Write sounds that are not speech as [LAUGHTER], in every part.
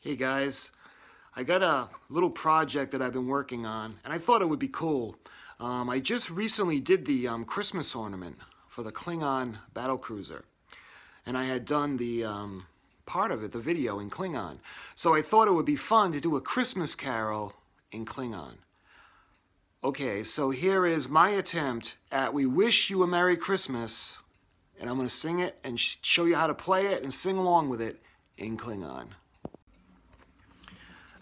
Hey guys, I got a little project that I've been working on and I thought it would be cool. Um, I just recently did the um, Christmas ornament for the Klingon battle cruiser and I had done the um, part of it, the video in Klingon. So I thought it would be fun to do a Christmas carol in Klingon. Okay, so here is my attempt at We Wish You a Merry Christmas and I'm going to sing it and show you how to play it and sing along with it in Klingon.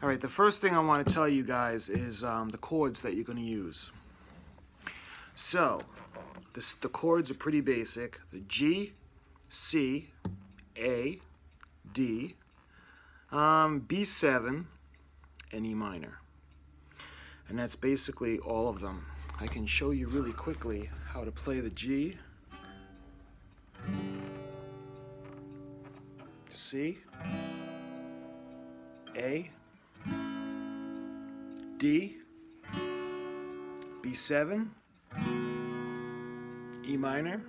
All right, the first thing I want to tell you guys is um, the chords that you're going to use. So, this, the chords are pretty basic. The G, C, A, D, um, B7, and E minor. And that's basically all of them. I can show you really quickly how to play the G, C, A, D, B7, E minor,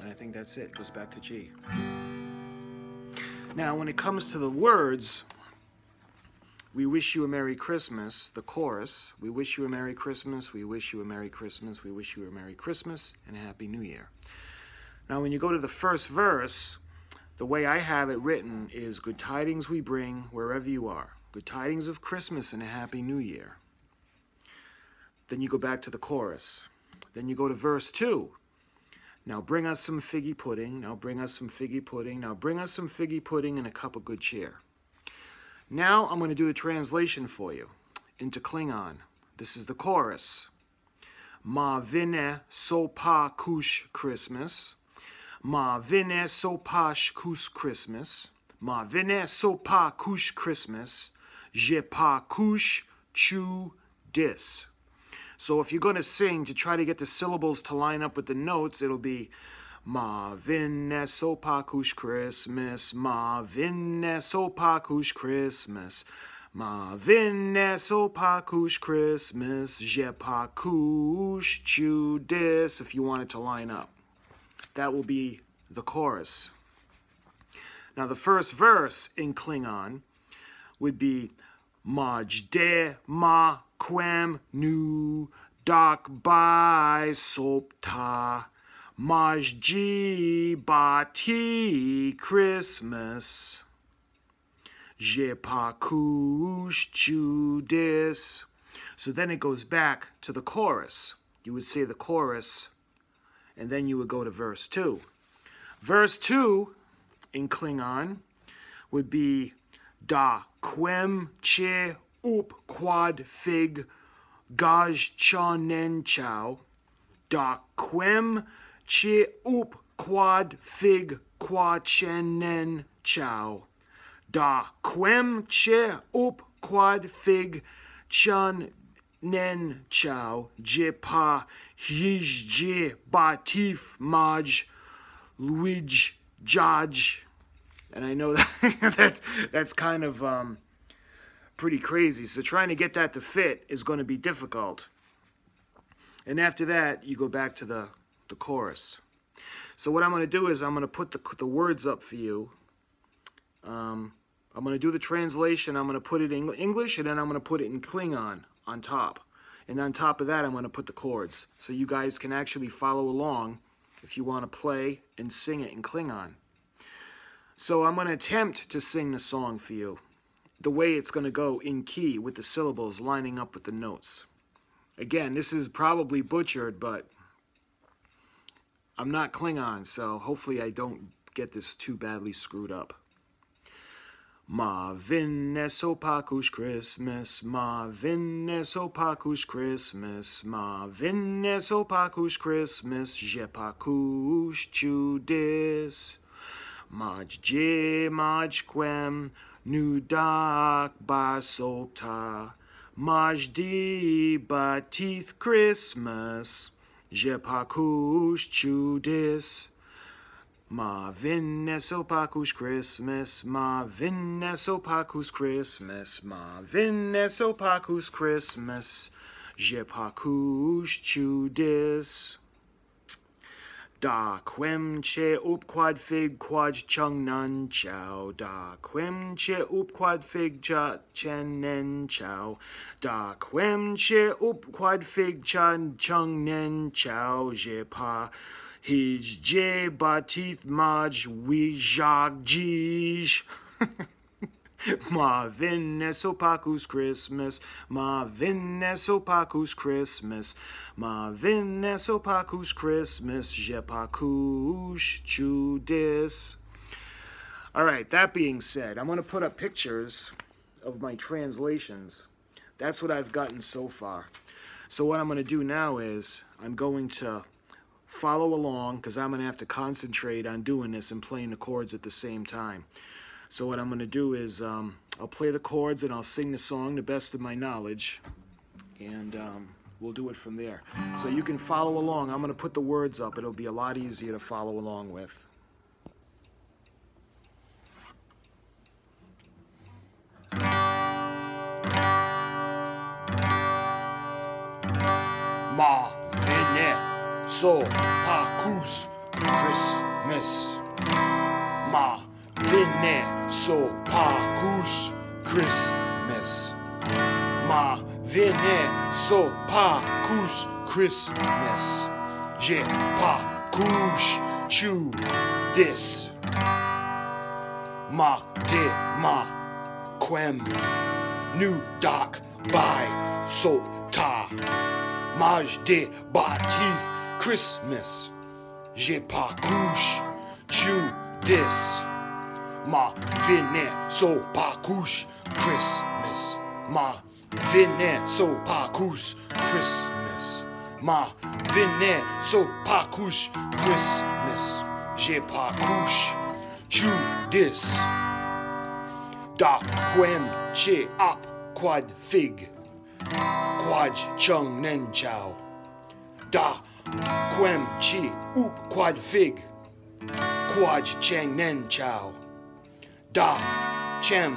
and I think that's it. it. Goes back to G. Now, when it comes to the words, we wish you a Merry Christmas, the chorus, we wish you a Merry Christmas, we wish you a Merry Christmas, we wish you a Merry Christmas, and a Happy New Year. Now, when you go to the first verse, the way I have it written is Good tidings we bring wherever you are. Good tidings of Christmas and a Happy New Year. Then you go back to the chorus. Then you go to verse 2. Now bring us some figgy pudding. Now bring us some figgy pudding. Now bring us some figgy pudding and a cup of good cheer. Now I'm going to do a translation for you into Klingon. This is the chorus. Ma vine sopa kush Christmas. Ma vine sopash kush Christmas. Ma vine sopa kush Christmas je pas couche chu dis. So if you're going to sing to try to get the syllables to line up with the notes, it'll be Ma vinne so oh, pakush Christmas, Ma vinne so oh, pakush Christmas, Ma vinne so oh, pakush Christmas, je pakush chu dis, if you want it to line up. That will be the chorus. Now the first verse in Klingon would be Maj de ma quem nu dak by sopta Majji bati Christmas Je pakush chudis. So then it goes back to the chorus. You would say the chorus, and then you would go to verse 2. Verse 2 in Klingon would be da quem che up quad fig gaj chanen chow. Da quem che up quad fig qua chenen chow. Da quem che up quad fig chan nen chow. Je pa hij je batif maj luij jaj and I know [LAUGHS] that that's that's kind of um, pretty crazy. So trying to get that to fit is going to be difficult. And after that, you go back to the, the chorus. So what I'm going to do is I'm going to put the, the words up for you. Um, I'm going to do the translation. I'm going to put it in English, and then I'm going to put it in Klingon on top. And on top of that, I'm going to put the chords. So you guys can actually follow along if you want to play and sing it in Klingon. So I'm going to attempt to sing the song for you the way it's going to go in key with the syllables lining up with the notes. Again, this is probably butchered, but I'm not Klingon, so hopefully I don't get this too badly screwed up. Marvin Nesopakush Christmas, Marvin Nesopakush Christmas, Marvin Nesopakush Christmas, Jepakush Chudis. Maj je maj quem nudak basopta, maj di batith Christmas, Jepakush Chudis. Ma vinnesopacus Christmas, ma vinnesopacus Christmas, ma vinnesopacus Christmas, je jepacus chudis. Da quem che up quad fig quad chung nun chow, da quem che up quad fig cha chen nen chow, da quem che up quad fig chan chung nen chow, Je pa His J Batith Maj Wijag Jish. [LAUGHS] Ma Vinnesopacus Christmas, Ma Vinnesopacus Christmas, Ma Vinnesopacus Christmas, Jepacus Chudis. All right, that being said, I'm going to put up pictures of my translations. That's what I've gotten so far. So what I'm going to do now is I'm going to follow along because I'm going to have to concentrate on doing this and playing the chords at the same time. So what I'm going to do is um, I'll play the chords and I'll sing the song the best of my knowledge and um, we'll do it from there. So you can follow along. I'm going to put the words up. It'll be a lot easier to follow along with. Ma, so pacus Christmas. Ma vine so pacus Christmas. Ma vine so pacus Christmas. Je pacus chu dis. Ma de ma quem nu doc by so ta. Maj de batif Christmas. Pas couche, tu this. Ma so couche, Christmas. Ma so couche, Christmas. Ma so couche, Christmas. J'ai couche, tu this. Da quem che up quad fig. Quad chung nen chow. Da Quem chi up quad fig. Quad cheng nen chow. Da chem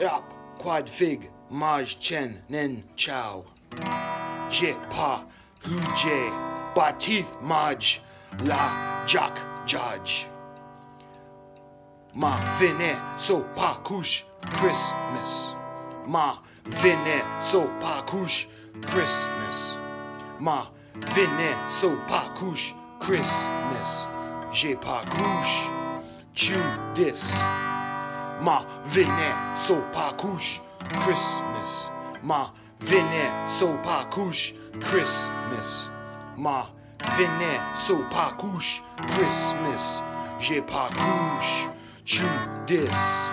up quad fig. Maj chen nen chow. Je pa hu je batith maj la jak judge. Ma vine so pa kush Christmas. Ma vine so pa kush Christmas. Ma Vene so pas couche Christmas. J'ai pas couche. Chew this. Ma vene so pas couche Christmas. Ma vene so pas couche Christmas. Ma vene so pas couche Christmas. J'ai pas couche. tu this.